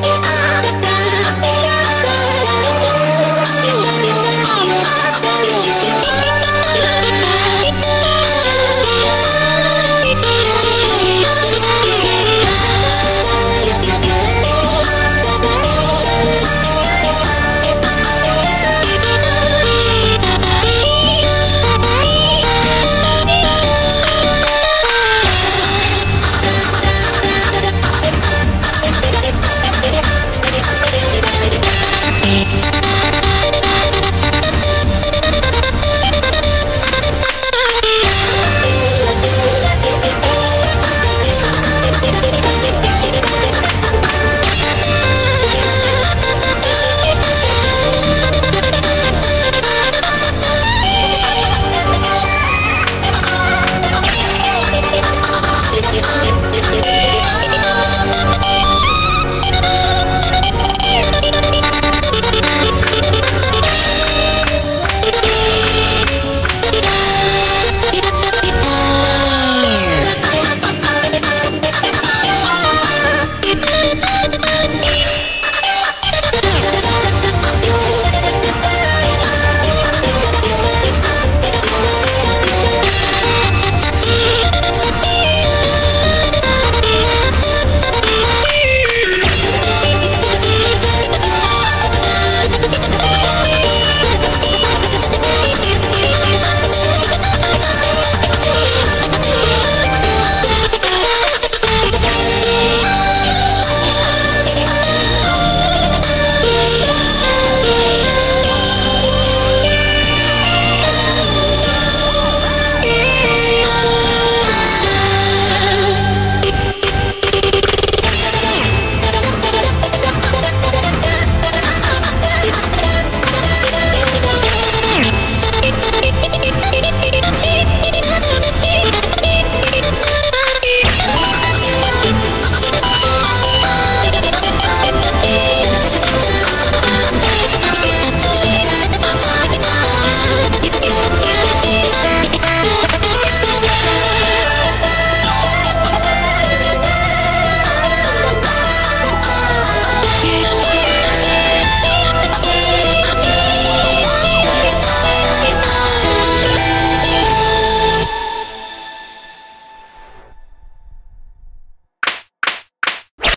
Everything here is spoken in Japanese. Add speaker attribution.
Speaker 1: けた